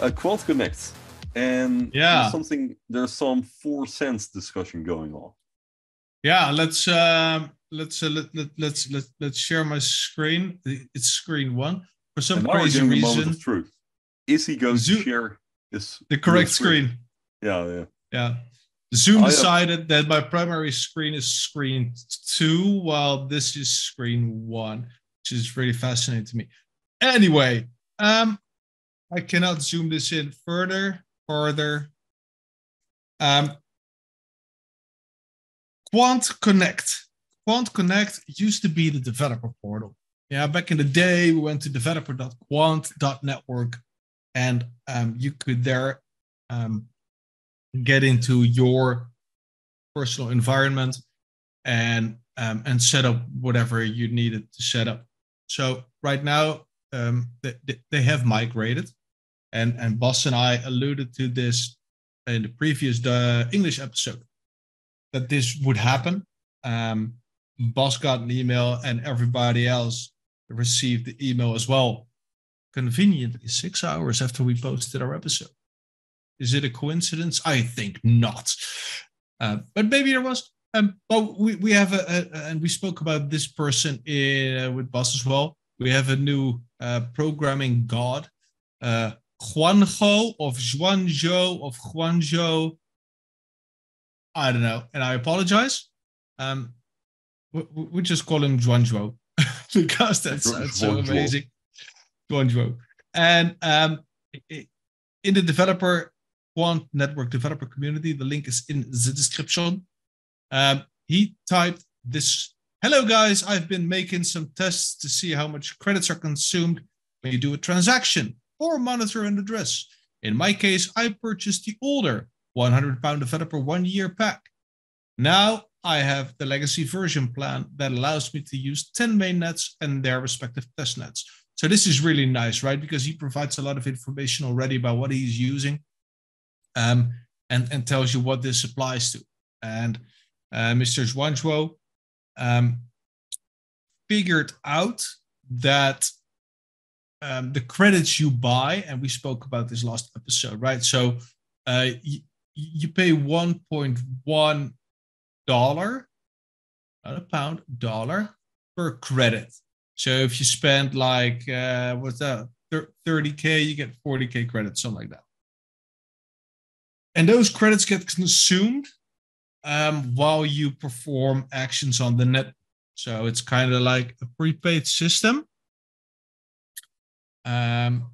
Uh, Quant Connect, and Yeah. there's something. There's some four cents discussion going on. Yeah, let's um, let's uh, let, let, let's let, let's share my screen. It's screen one. For some and crazy getting the moment reason, truth. Is he going Zoom- to share his the correct his screen. Yeah, yeah. Yeah. Zoom I have- decided that my primary screen is screen two, while this is screen one, which is really fascinating to me. Anyway, um, I cannot zoom this in further, further. Um, Quant Connect. Quant Connect used to be the developer portal. Yeah, back in the day, we went to developer.quant.network, and um, you could there um, get into your personal environment and um, and set up whatever you needed to set up. So right now um, they, they have migrated, and and Boss and I alluded to this in the previous uh, English episode that this would happen. Um, Boss got an email, and everybody else received the email as well. Conveniently, six hours after we posted our episode. Is it a coincidence? I think not. Uh, but maybe there was. Um, but we, we have a, a, and we spoke about this person in, uh, with Boss as well. We have a new uh, programming god, uh, Juanjo of Juanjo of Juanjo. I don't know, and I apologize. Um, we, we just call him Juanjo because that Ju- sounds so amazing. Juanjo, and um, in the developer Quant Network developer community. The link is in the description. Um, he typed this Hello, guys. I've been making some tests to see how much credits are consumed when you do a transaction or monitor an address. In my case, I purchased the older 100 pound developer one year pack. Now I have the legacy version plan that allows me to use 10 mainnets and their respective test nets. So this is really nice, right? Because he provides a lot of information already about what he's using um, and, and tells you what this applies to. And uh, Mr. Juanjo um, figured out that um, the credits you buy, and we spoke about this last episode, right? So uh, you, pay 1.1 dollar, not a pound, dollar per credit. So if you spend like uh, what's that, 30k, you get 40k credits, something like that. And those credits get consumed um, while you perform actions on the net. So it's kind of like a prepaid system, um,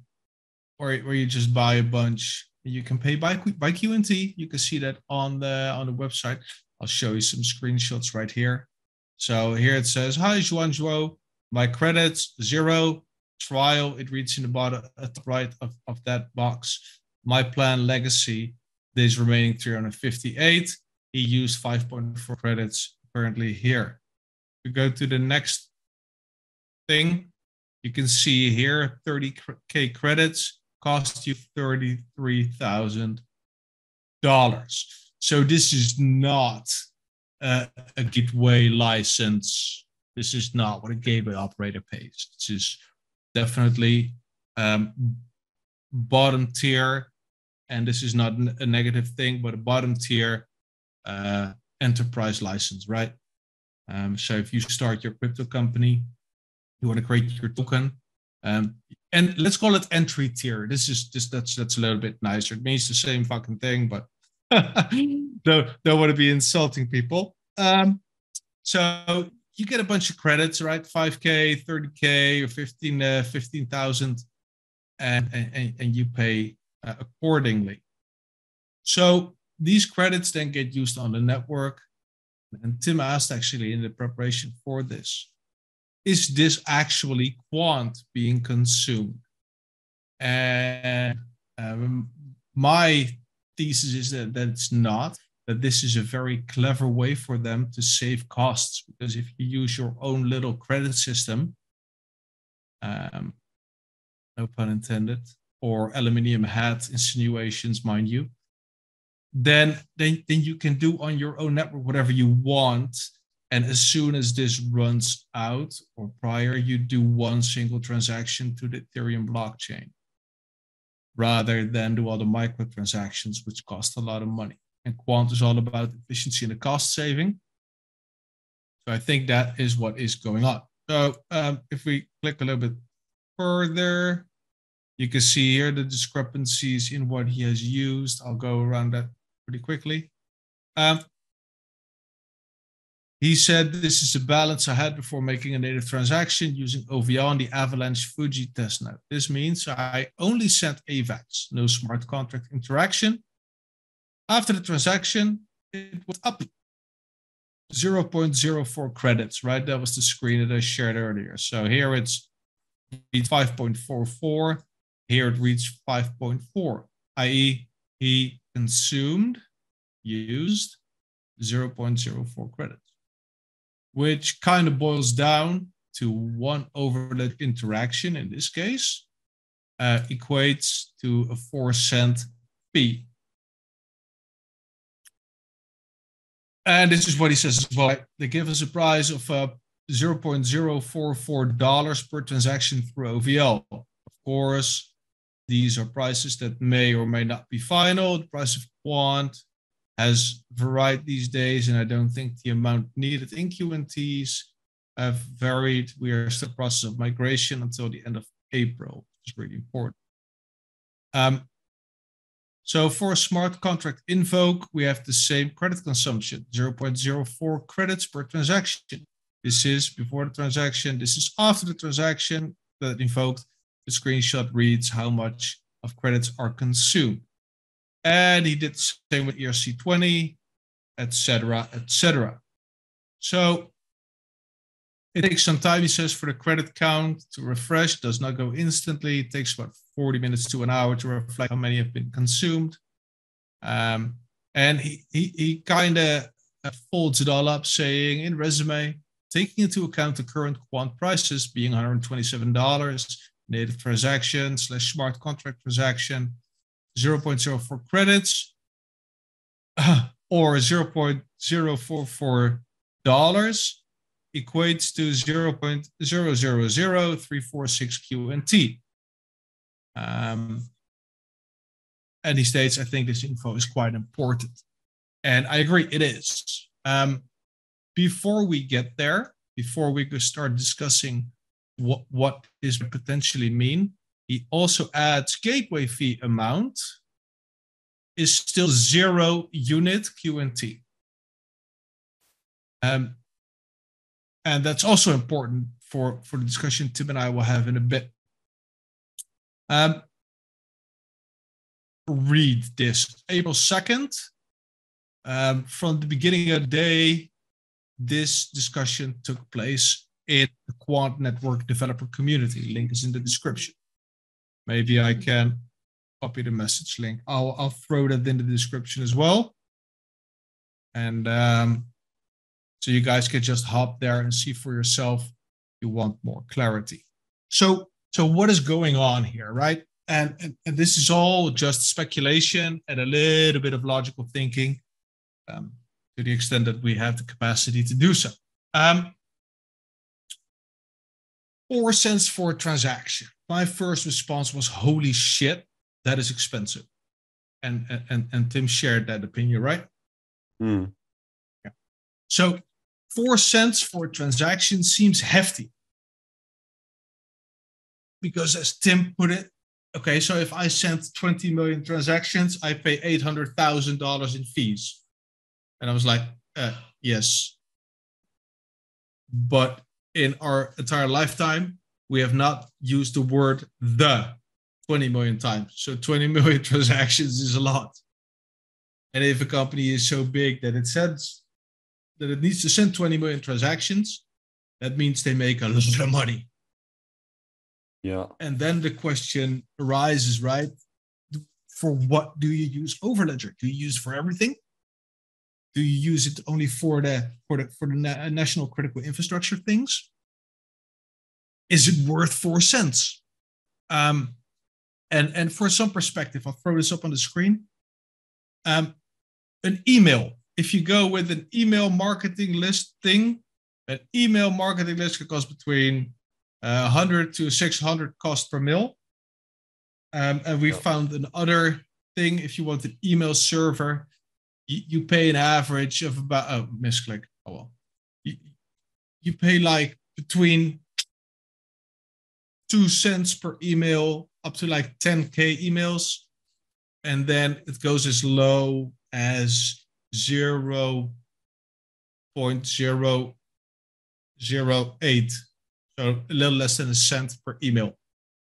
where, where you just buy a bunch. You can pay by by QNT. You can see that on the on the website. I'll show you some screenshots right here. So here it says, "Hi, Juanjo. My credits zero trial." It reads in the bottom at the right of, of that box. My plan legacy. There's remaining 358 he used 5.4 credits currently here. We go to the next thing. You can see here 30k credits cost you $33,000. So this is not a, a gateway license. This is not what a gateway operator pays. This is definitely um, bottom tier. And this is not a negative thing, but a bottom tier uh, enterprise license, right? Um, so if you start your crypto company, you want to create your token, um, and let's call it entry tier. This is just that's that's a little bit nicer. It means the same fucking thing, but don't don't want to be insulting people. Um, so you get a bunch of credits, right? 5k, 30k, or 15 uh, 15,000, and, and and you pay uh, accordingly. So these credits then get used on the network. And Tim asked actually in the preparation for this is this actually quant being consumed? And um, my thesis is that, it's not, that this is a very clever way for them to save costs. Because if you use your own little credit system, um, no pun intended, or aluminium hat insinuations, mind you, then, then then you can do on your own network whatever you want. And as soon as this runs out or prior, you do one single transaction to the Ethereum blockchain. rather than do all the microtransactions, which cost a lot of money. And Quant is all about efficiency and the cost saving. So I think that is what is going on. So um, if we click a little bit further, you can see here the discrepancies in what he has used. I'll go around that pretty quickly. Um, he said this is the balance I had before making a native transaction using OVL on the Avalanche Fuji testnet. This means I only sent AVAX, no smart contract interaction. After the transaction, it was up 0.04 credits, right? That was the screen that I shared earlier. So here it's 5.44. Here it reads 5.4, i.e., he consumed, used 0.04 credits which kind of boils down to one Overledger interaction in this case uh, equates to a four cent fee. And this is what he says as well. They give us a price of uh, $0.044 per transaction through OVL. Of course, these are prices that may or may not be final. The price of quant has varied these days, and I don't think the amount needed in QNTs have varied. We are still in the process of migration until the end of April, which is really important. Um, so for a smart contract invoke, we have the same credit consumption, 0.04 credits per transaction. This is before the transaction. This is after the transaction that invoked. The screenshot reads how much of credits are consumed. And he did the same with ERC20, etc., etc. So it takes some time, he says, for the credit count to refresh. Does not go instantly. It takes about 40 minutes to an hour to reflect how many have been consumed. Um, and he, he, he kind of folds it all up, saying in resume, taking into account the current quant prices being $127, native transaction slash smart contract transaction, 0.04 credits or 0.044 dollars equates to 0.000346 QNT. Um, and he states, I think this info is quite important. And I agree, it is. Um, before we get there, before we could start discussing what, what this potentially mean, he also adds gateway fee amount is still zero unit QNT. Um, and that's also important for, for the discussion Tim and I will have in a bit. Um, read this. April 2nd, um, from the beginning of the day, this discussion took place in the Quant Network developer community. Link is in the description. Maybe I can copy the message link. I'll, I'll throw that in the description as well. And um, so you guys can just hop there and see for yourself if you want more clarity. So, so what is going on here, right? And, and, and this is all just speculation and a little bit of logical thinking um, to the extent that we have the capacity to do so. Um, four cents for a transaction my first response was, "Holy shit, that is expensive," and and and Tim shared that opinion, right? Mm. Yeah. So four cents for a transaction seems hefty because, as Tim put it, okay, so if I sent 20 million transactions, I pay eight hundred thousand dollars in fees, and I was like, uh, yes, but in our entire lifetime we have not used the word the 20 million times. So 20 million transactions is a lot. And if a company is so big that it sends that it needs to send 20 million transactions, that means they make a lot of money. Yeah. And then the question arises, right? For what do you use Overledger? Do you use for everything? Do you use it only for the for the for the national critical infrastructure things? is it worth four cents? Um, and and for some perspective, I'll throw this up on the screen. Um, an email. If you go with an email marketing list thing, an email marketing list could cost between uh, 100 to 600 cost per mil. Um, and we Yeah. found another thing. If you want an email server, you, you pay an average of about oh misclick. Oh well. You, you pay like between two cents per email up to like 10k emails. And then it goes as low as zero point zero zero eight. So a little less than a cent per email.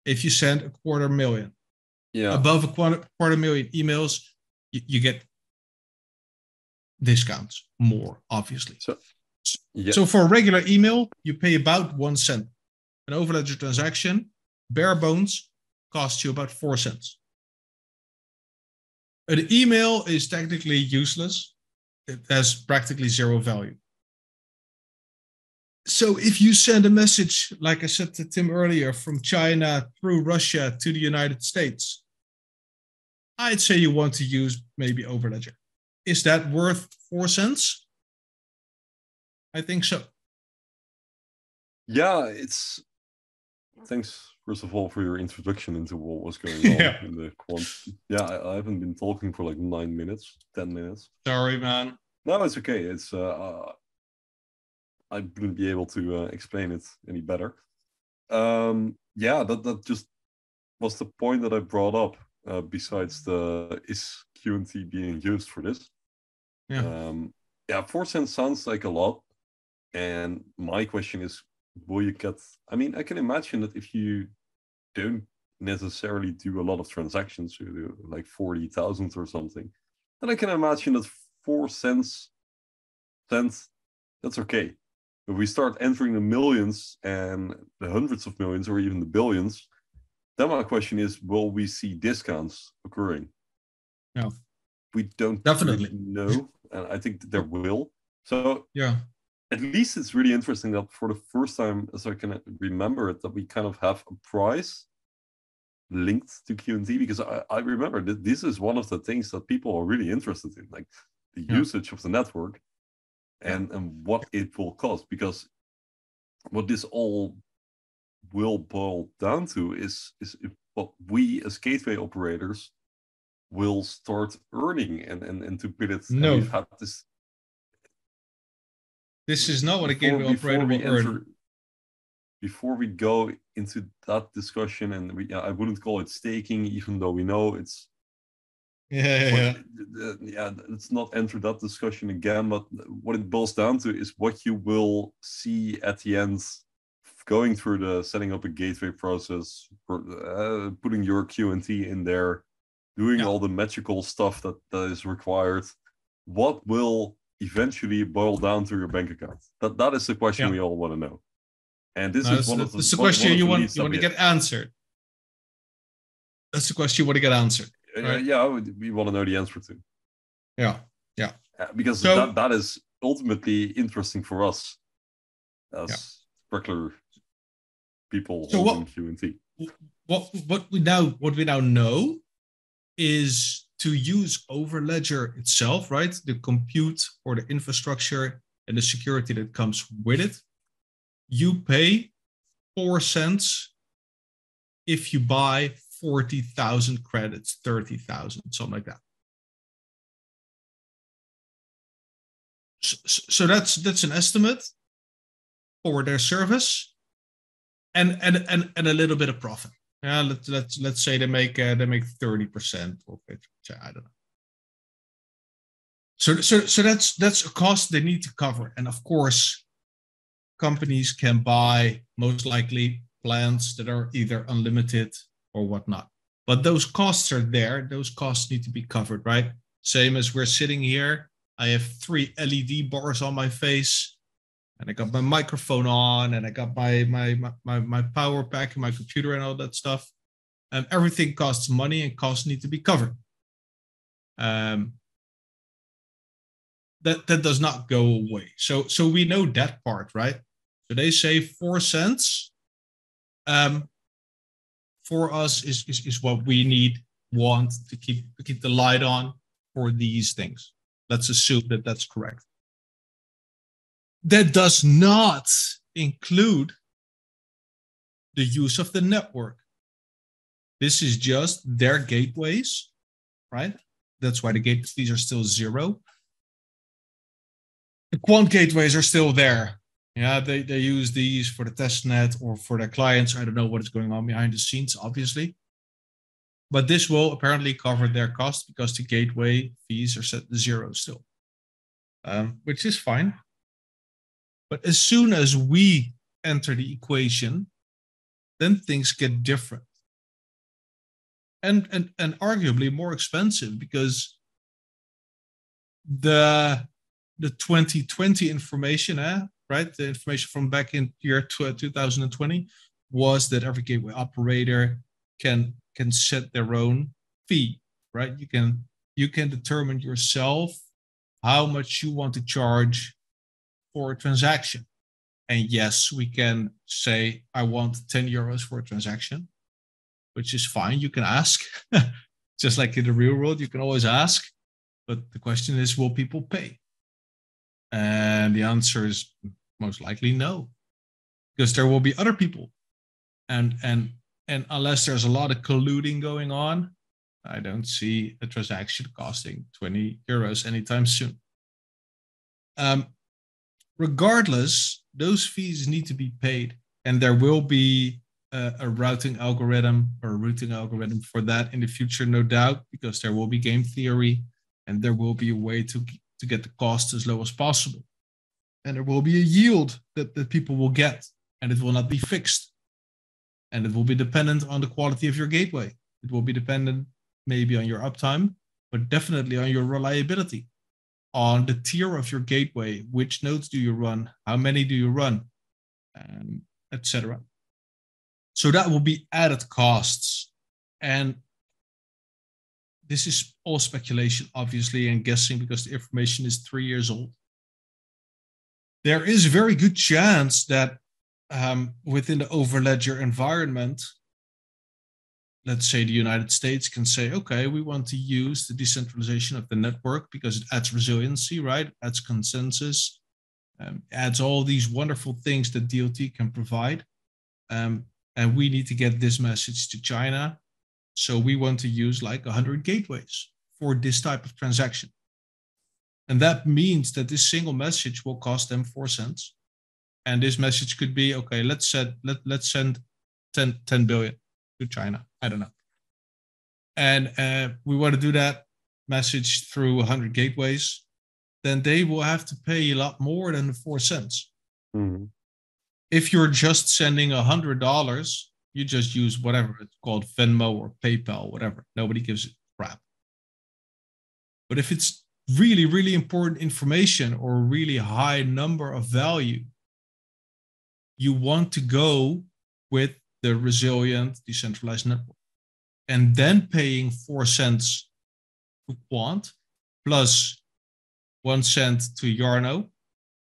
If you send a quarter million, Yeah. above a quarter, quarter million emails, you, you get discounts more, obviously. So yeah. So for a regular email, you pay about one cent. An overledger transaction, bare bones, costs you about four cents. An email is technically useless. It has practically zero value. So if you send a message, like I said to Tim earlier, from China through Russia to the United States, I'd say you want to use maybe Overledger. Is that worth four cents? I think so. yeah, it's thanks first of all for your introduction into what was going on Yeah. in the quant. Yeah, I, I haven't been talking for like nine minutes, ten minutes. Sorry, man. No, it's okay. It's uh, uh I wouldn't be able to uh, explain it any better. Um, yeah, that that just was the point that I brought up. Uh, besides the is QNT being used for this? Yeah. Um, yeah, four cents sounds like a lot. And my question is, will you get? I mean, I can imagine that if you don't necessarily do a lot of transactions, you do like forty thousand or something, then I can imagine that four cents, cents, that's okay. If we start entering the millions and the hundreds of millions or even the billions, then my question is, will we see discounts occurring? No. We don't Definitely. really know, and I think there will. So Yeah. at least it's really interesting that for the first time, as I can remember it, that we kind of have a price linked to QNT because I, I remember that this is one of the things that people are really interested in, like the Yeah. usage of the network and, and what it will cost. Because what this all will boil down to is is if what we as gateway operators will start earning and and, and to put it No. we've had this This is not what a gateway before operator we will earn. enter- Before we go into that discussion, and we, I wouldn't call it staking, even though we know it's Yeah, yeah, yeah. yeah, let's not enter that discussion again. But what it boils down to is what you will see at the end, going through the setting up a gateway process, for, uh, putting your QNT in there, doing Yeah. all the magical stuff that, that is required. What will eventually boil down to your bank account? That that is the question Yeah. we all want to know. And this No, is one of the, that's the one question of you want you want to get answered. That's the question you want to get answered. Uh, right? yeah, we- we want to know the answer to. Yeah. Uh, because So- that, that is ultimately interesting for us as regular people So what- QNT. What what we now what we now know is to use Overledger itself, right? The compute or the infrastructure and the security that comes with it. You pay four cents if you buy 40,000 credits, 30,000, something like that. So, that's that's an estimate for their service and and and, and a little bit of profit. Yeah, let's let's let's say they make uh, they make 30% or 50%, I don't know. So so so that's that's a cost they need to cover. And of course, companies can buy most likely plans that are either unlimited or whatnot. But those costs are there. Those costs need to be covered, right? Same as we're sitting here. I have three LED bars on my face, and I got my microphone on, and I got my my my my, power pack and my computer and all that stuff. And everything costs money, and costs need to be covered. Um, that that does not go away. So so we know that part, right? So they say four cents. Um, for us is, is is what we need want to keep to keep the light on for these things. Let's assume that that's correct. That does not include the use of the network. This is just their gateways, right? That's why the gateway fees are still zero. The quant gateways are still there. Yeah, they, they use these for the test net or for their clients. I don't know what is going on behind the scenes, obviously. But this will apparently cover their cost because the gateway fees are set to zero still, um, which is fine. But as soon as we enter the equation, then things get different. And, and, and arguably more expensive because the the 2020 information, eh, right? The information from back in year 2020 was that every gateway operator can can set their own fee, right? You can you can determine yourself how much you want to charge for a transaction. And yes, we can say I want 10 euros for a transaction, which is fine. You can ask. Just like in the real world, you can always ask. But the question is, will people pay? And the answer is most likely no, because there will be other people, and and and unless there's a lot of colluding going on, I don't see a transaction costing 20 euros anytime soon. Um, regardless, those fees need to be paid, and there will be a, a, routing algorithm or a routing algorithm for that in the future, no doubt, because there will be game theory, and there will be a way to to get the cost as low as possible. And there will be a yield that, that people will get and it will not be fixed. And it will be dependent on the quality of your gateway. It will be dependent maybe on your uptime but definitely on your reliability on the tier of your gateway which nodes do you run how many do you run um, etc so that will be added costs. And this is all speculation obviously and guessing because the information is three years old. There is a very good chance that um, within the overledger environment, let's say the United States can say, okay, we want to use the decentralization of the network because it adds resiliency, right? Adds consensus, um, adds all these wonderful things that DLT can provide. Um, and we need to get this message to China. So we want to use like 100 gateways for this type of transaction. And that means that this single message will cost them four cents. And this message could be, okay, let's send, let, let's send 10, 10 billion to China. I don't know. And uh, we want to do that message through 100 gateways, then they will have to pay a lot more than the four cents. Mm-hmm. If you're just sending a $100, you just use whatever it's called Venmo or PayPal, whatever. Nobody gives a crap. But if it's really, really important information or a really high number of value, you want to go with the resilient decentralized network. And then paying four cents to Quant plus one cent to Jarno,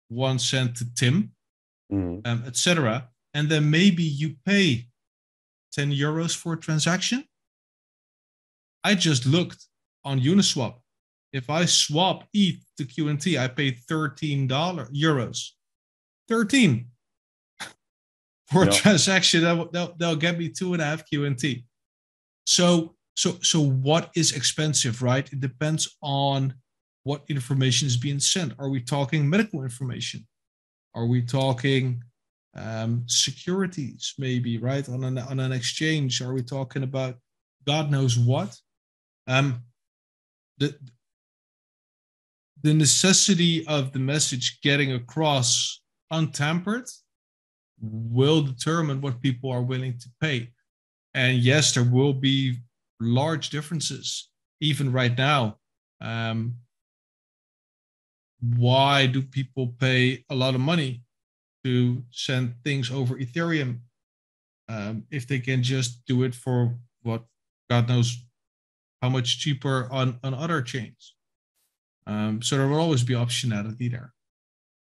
one cent to Tim, mm. um, etc. And then maybe you pay 10 euros for a transaction. I just looked on Uniswap if I swap ETH to QNT, I pay $13 euros. 13 for a transaction that they'll, they'll get me two and a half QNT. So, so, so what is expensive, right? It depends on what information is being sent. Are we talking medical information? Are we talking um, securities, maybe, right? On an, on an exchange? Are we talking about God knows what? Um, the, the necessity of the message getting across untampered will determine what people are willing to pay. And yes, there will be large differences, even right now. Um, why do people pay a lot of money to send things over Ethereum um, if they can just do it for what God knows how much cheaper on, on other chains? Um, so there will always be optionality there.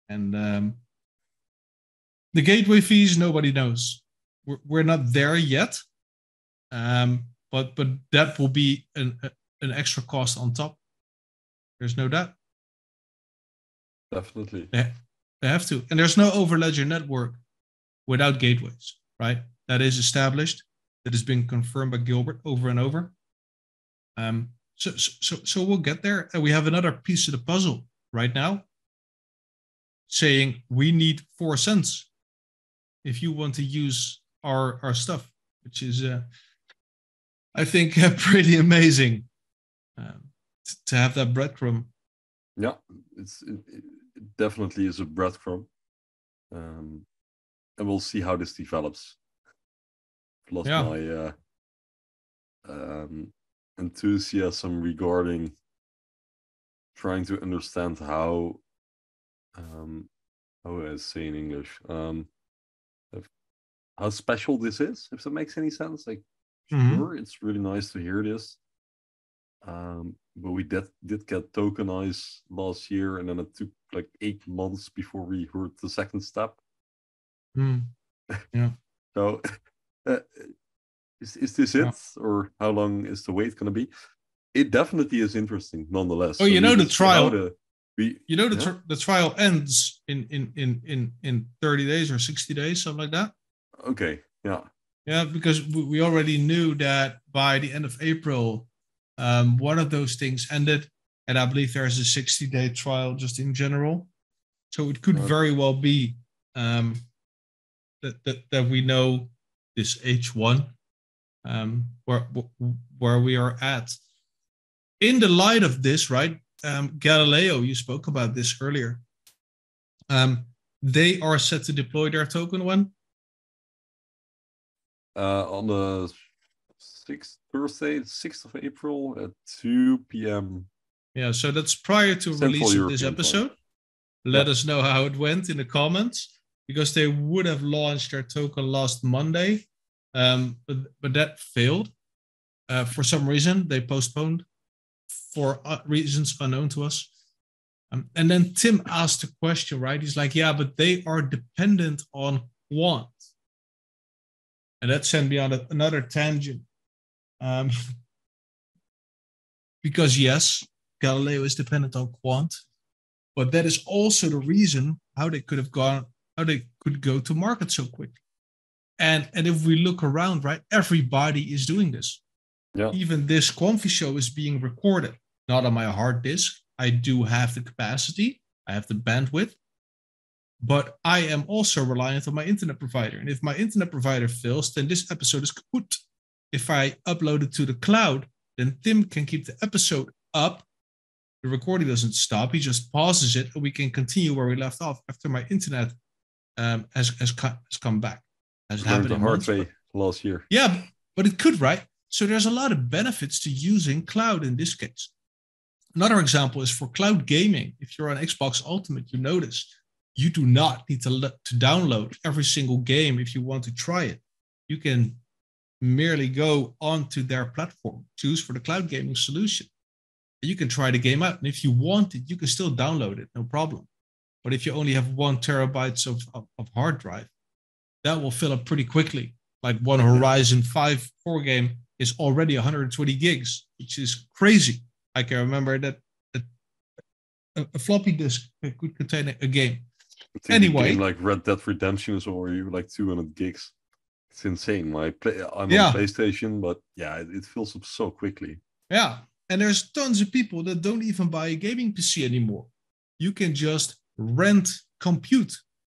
And um, the gateway fees, nobody knows. We're, we're not there yet, um, but but that will be an an extra cost on top. There's no doubt. Definitely. They, they have to, and there's no overledger network without gateways, right? That is established. that has been confirmed by Gilbert over and over. Um, so, so, so we'll get there. And we have another piece of the puzzle right now saying we need four cents if you want to use our, our stuff, which is, uh, I think, uh, pretty amazing um, to have that breadcrumb. Yeah, it's it, it definitely is a breadcrumb. Um, and we'll see how this develops. Lost yeah. my uh, um, enthusiasm regarding trying to understand how um how I say in English um how special this is, if that makes any sense. Like mm-hmm. sure, it's really nice to hear this. Um, but we did did get tokenized last year, and then it took like eight months before we heard the second step. Mm. Yeah. so, uh, is is this it, or how long is the wait going to be? It definitely is interesting, nonetheless. Oh, so you know the trial. The, we, you know the yeah? tr- the trial ends in in in in in thirty days or sixty days, something like that. Okay. Yeah. Yeah, because we already knew that by the end of April, um, one of those things ended, and I believe there's a 60 day trial just in general. So it could very well be um, that, that, that we know this H1 um, where, where we are at. In the light of this, right, um, Galileo, you spoke about this earlier. Um, they are set to deploy their token when? Uh, on the sixth Thursday, sixth of April at two p.m. Yeah, so that's prior to Central release of this episode. Let yeah. us know how it went in the comments because they would have launched their token last Monday, um, but but that failed uh, for some reason. They postponed for uh, reasons unknown to us. Um, and then Tim asked a question, right? He's like, "Yeah, but they are dependent on quant," and that sent me on a, another tangent. Um, because yes, Galileo is dependent on quant, but that is also the reason how they could have gone how they could go to market so quickly. And and if we look around, right, everybody is doing this. Yeah. Even this Quamfy show is being recorded, not on my hard disk. I do have the capacity, I have the bandwidth, but I am also reliant on my internet provider. And if my internet provider fails, then this episode is kaput. If I upload it to the cloud, then Tim can keep the episode up. The recording doesn't stop. He just pauses it, and we can continue where we left off after my internet um, has, has, has come back. Has happened the hard way last year. Yeah, but it could, right? So there's a lot of benefits to using cloud in this case. Another example is for cloud gaming. If you're on Xbox Ultimate, you notice you do not need to, to download every single game if you want to try it. You can merely go onto their platform, choose for the cloud gaming solution. You can try the game out. And if you want it, you can still download it, no problem. But if you only have one terabytes of, of, of hard drive, that will fill up pretty quickly. Like one Horizon 5 4 game is already 120 gigs, which is crazy. I can remember that a, a floppy disk could contain a game. Anyway, game like Red Dead Redemption is already like 200 gigs. It's insane. My play, I'm yeah. on PlayStation, but yeah, it, it fills up so quickly. Yeah, and there's tons of people that don't even buy a gaming PC anymore. You can just rent compute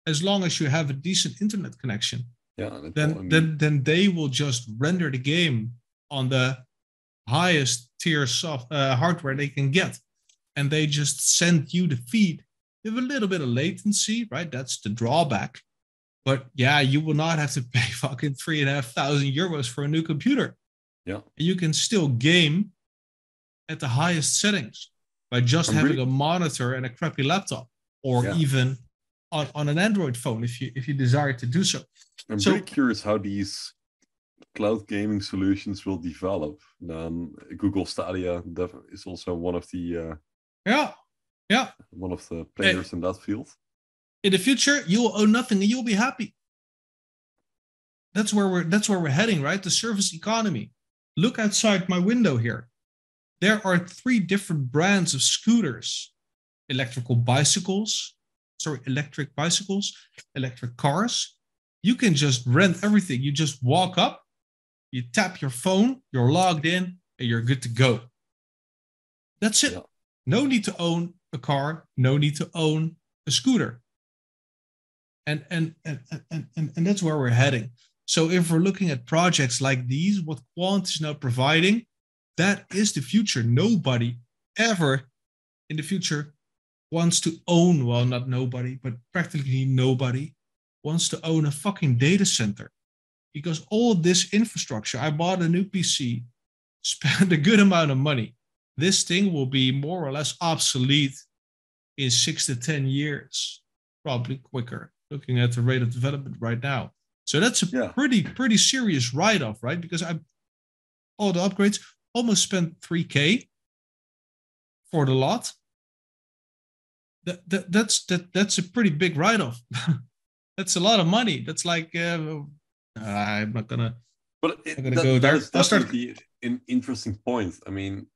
as long as you have a decent internet connection. Yeah, then I mean, then then they will just render the game on the highest tier soft uh, hardware they can get, and they just send you the feed. You have a little bit of latency, right? That's the drawback. But yeah, you will not have to pay fucking three and a half thousand euros for a new computer. Yeah, you can still game at the highest settings by just I'm having really... a monitor and a crappy laptop or yeah. even on, on an Android phone if you if you desire to do so. I'm so, very curious how these cloud gaming solutions will develop. Um, Google Stadia is also one of the uh, yeah yeah one of the players in that field. In the future, you will own nothing and you'll be happy. That's where we're that's where we're heading, right? The service economy. Look outside my window here. There are three different brands of scooters electrical bicycles, sorry, electric bicycles, electric cars. You can just rent everything. You just walk up You tap your phone, you're logged in, and you're good to go. That's it. Yeah. No need to own a car, no need to own a scooter. And and and and and, and that's where we're heading. So if we're looking at projects like these, what Quant is now providing, that is the future. Nobody ever in the future wants to own, well, not nobody, but practically nobody wants to own a fucking data center because all this infrastructure, I bought a new PC, spent a good amount of money. This thing will be more or less obsolete in six to 10 years, probably quicker, looking at the rate of development right now. So that's a Yeah. pretty, pretty serious write off, right? Because I, all the upgrades almost spent 3K for the lot. That, that, that's that that's a pretty big write off. that's a lot of money. That's like uh, I'm not gonna But it, I'm gonna that, go that there. is I'll start- an interesting point. I mean,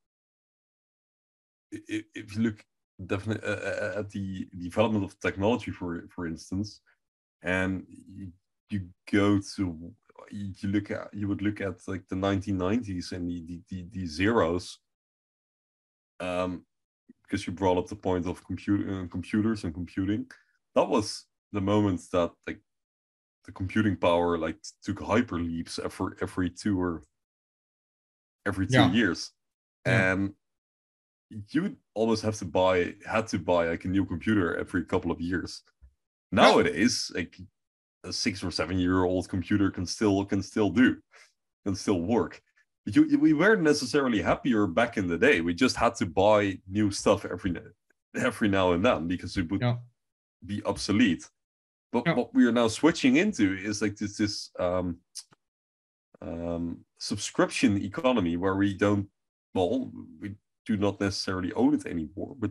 if you look definitely uh, at the development of technology, for for instance, and you, you go to you look at you would look at like the 1990s and the the, the, the zeros, um, because you brought up the point of computer uh, computers and computing. That was the moment that like the computing power like took hyper leaps every every two or every two Yeah. years Yeah. and you almost have to buy had to buy like a new computer every couple of years. Nowadays like a six or seven year old computer can still can still do can still work. You- we weren't necessarily happier back in the day. We just had to buy new stuff every every now and then because it would Yeah. be obsolete. But Yeah. what we are now switching into is like this this um, um, subscription economy where we don't well we do not necessarily own it anymore but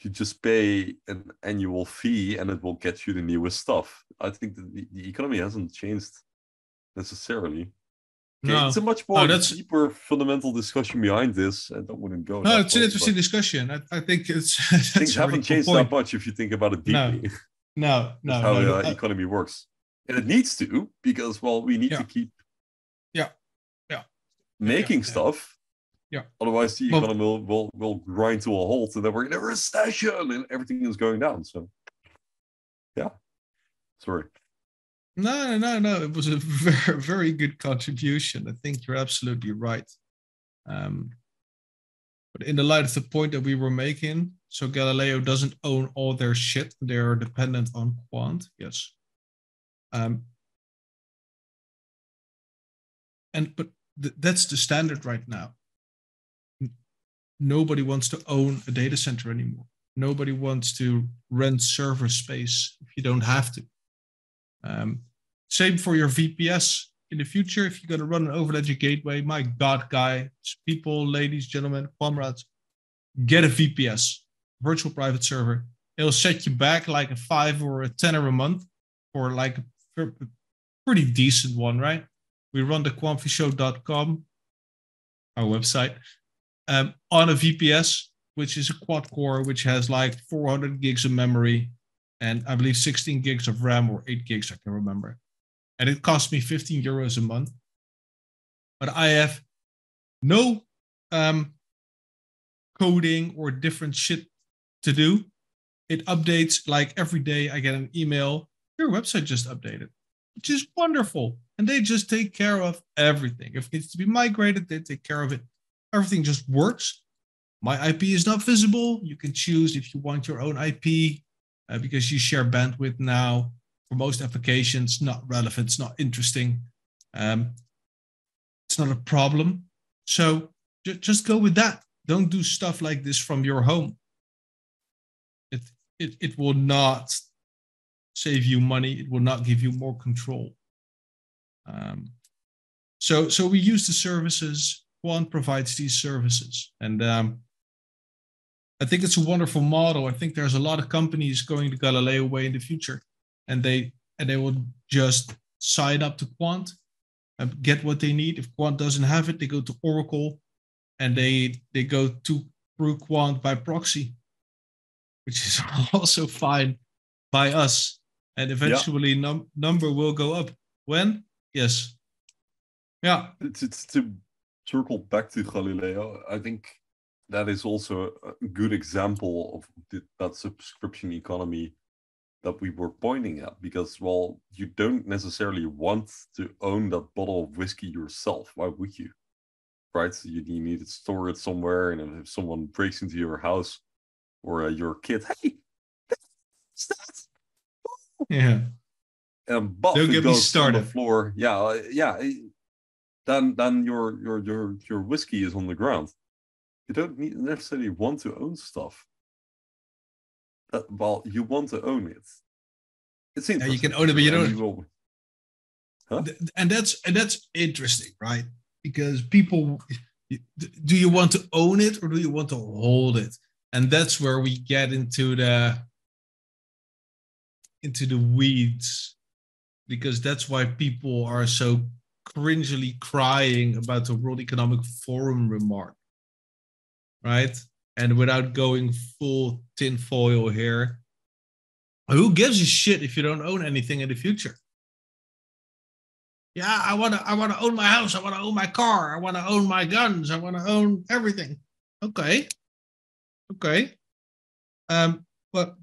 you just pay an annual fee and it will get you the newest stuff i think the, the economy hasn't changed necessarily Okay, no. it's a much No, more that's- deeper fundamental discussion behind this and i wouldn't want to go No, it's an interesting discussion. I, I think it's things that's a really haven't changed point. that much if you think about it deeply No, no, That's how no. the uh, economy works. And it needs to, because well, we need Yeah. to keep Yeah. Yeah. making yeah. stuff. Yeah. Otherwise the Well- economy will, will will grind to a halt and then we're in a recession and everything is going down. So yeah. Sorry. No, no, no, no. It was a very, very good contribution. I think you're absolutely right. Um, but in the light of the point that we were making, so Galileo doesn't own all their shit; they're dependent on Quant. Yes. Um, and but th- that's the standard right now. Nobody wants to own a data center anymore. Nobody wants to rent server space if you don't have to. Um, same for your VPS in the future. If you're going to run an Overledger gateway, my God, guys, people, ladies, gentlemen, comrades, get a VPS, virtual private server. It'll set you back like a five or a ten or a month for like a pretty decent one, right? We run the quamfyshow.com, our website, um, on a VPS, which is a quad core, which has like 400 gigs of memory and I believe 16 gigs of RAM or 8 gigs, I can remember. And it cost me 15 euros a month. But I have no um, coding or different shit to do. It updates like every day. I get an email. Your website just updated, which is wonderful. And they just take care of everything. If it needs to be migrated, they take care of it. Everything just works. My IP is not visible. You can choose if you want your own IP uh, because you share bandwidth now. For most applications, not relevant, it's not interesting. Um, it's not a problem. So ju- just go with that. Don't do stuff like this from your home. It, it, it will not save you money. It will not give you more control. Um, so, so we use the services. Quant provides these services, and um, I think it's a wonderful model. I think there's a lot of companies going the Galileo way in the future, and they and they will just sign up to Quant and get what they need. If Quant doesn't have it, they go to Oracle, and they they go to through Quant by proxy, which is also fine by us. And eventually, num- number will go up. When? Yes, Yeah. It's, it's to circle back to Galileo. I think that is also a good example of the, that subscription economy that we were pointing at because well you don't necessarily want to own that bottle of whiskey yourself why would you right so you, you need to store it somewhere and if someone breaks into your house or uh, your kid hey that's, that? yeah and buff, don't get me started on the floor yeah uh, yeah then then your your your your whiskey is on the ground you don't need, necessarily want to own stuff that well you want to own it it's interesting. Yeah, you can own it but you don't huh? and that's and that's interesting right because people do you want to own it or do you want to hold it and that's where we get into the into the weeds because that's why people are so cringily crying about the World Economic Forum remark, right? And without going full tinfoil here, who gives a shit if you don't own anything in the future? Yeah, I want to. I want to own my house. I want to own my car. I want to own my guns. I want to own everything. Okay, okay. Um, but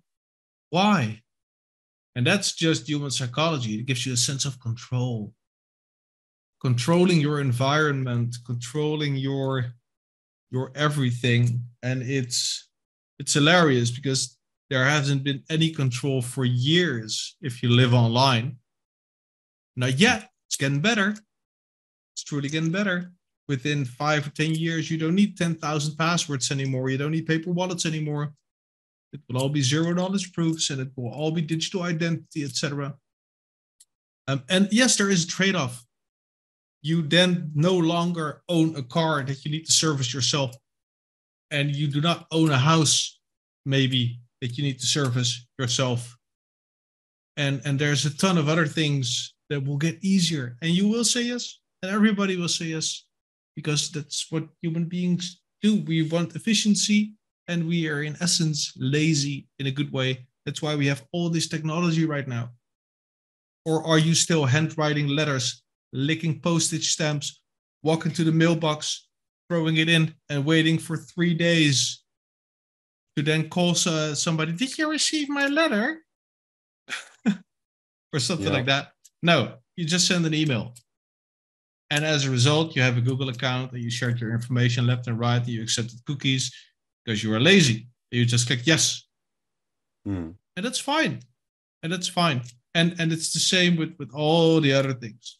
why? And that's just human psychology. It gives you a sense of control. Controlling your environment, controlling your your everything. And it's it's hilarious because there hasn't been any control for years if you live online. Not yet. It's getting better. It's truly getting better. Within five or 10 years, you don't need 10,000 passwords anymore. You don't need paper wallets anymore. It will all be zero knowledge proofs and it will all be digital identity, etc. Um, and yes, there is a trade off. You then no longer own a car that you need to service yourself, and you do not own a house, maybe, that you need to service yourself. And, and there's a ton of other things that will get easier. And you will say yes, and everybody will say yes, because that's what human beings do. We want efficiency, and we are in essence lazy in a good way. That's why we have all this technology right now. Or are you still handwriting letters, licking postage stamps, walking to the mailbox, throwing it in, and waiting for three days to then call uh, somebody? Did you receive my letter? or something yeah. like that. No, you just send an email. And as a result, you have a Google account and you shared your information left and right, and you accepted cookies, because you are lazy. You just click yes. Mm. And that's fine. And that's fine. And and it's the same with, with all the other things.